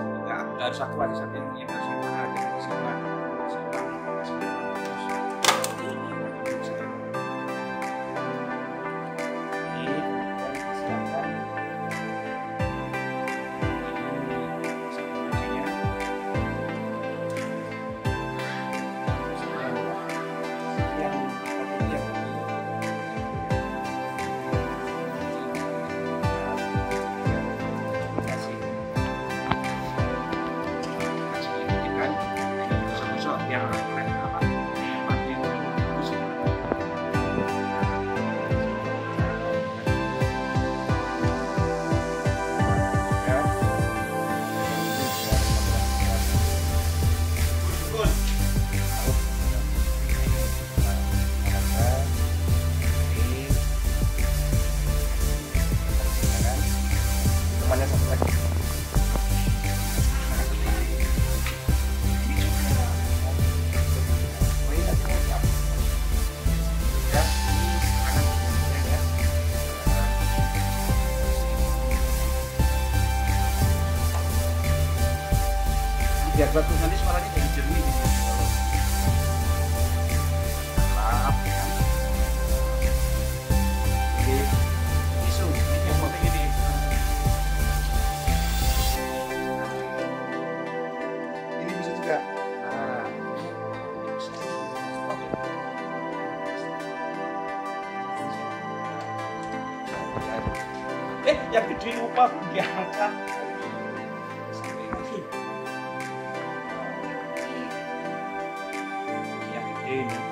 nggak harus aku aja sampai yang harus kita biar bagus nanti suaranya jadi jernih Lap, ya. Isu, ini yang penting ini. Ini bisa juga. Nah. Oke. Eh, yang gede lupa diangkat. Yang